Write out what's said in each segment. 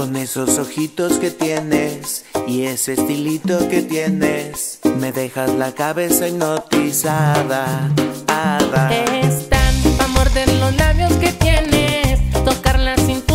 Con esos ojitos que tienes y ese estilito que tienes, me dejas la cabeza hipnotizada. Ada. Es tanto amor de los labios que tienes, tocar la cintura.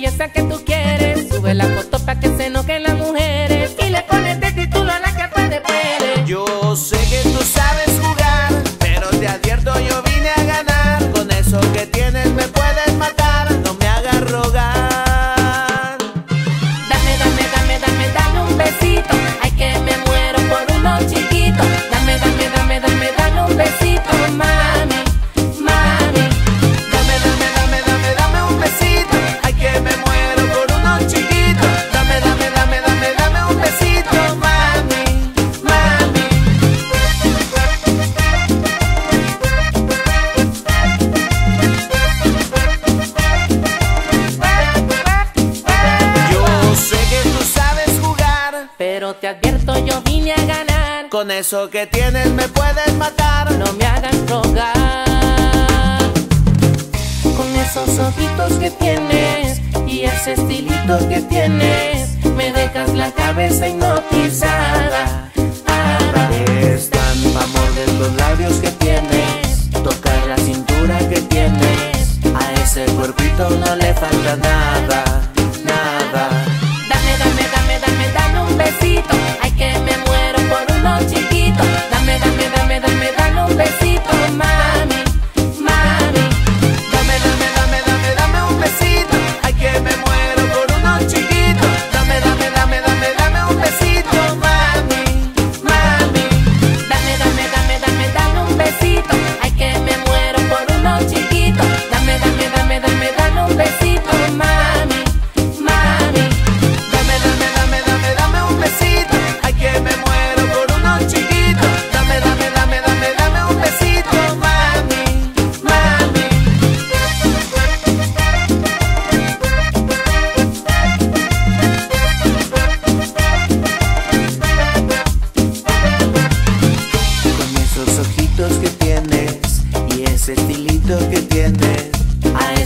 belleza que tú quieres. Sube la foto para que se enoje la vine a ganar. Con eso que tienes me puedes matar. No me hagas rogar. Con esos ojitos que tienes y ese estilito que tienes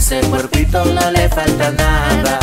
ese cuerpito no le falta nada.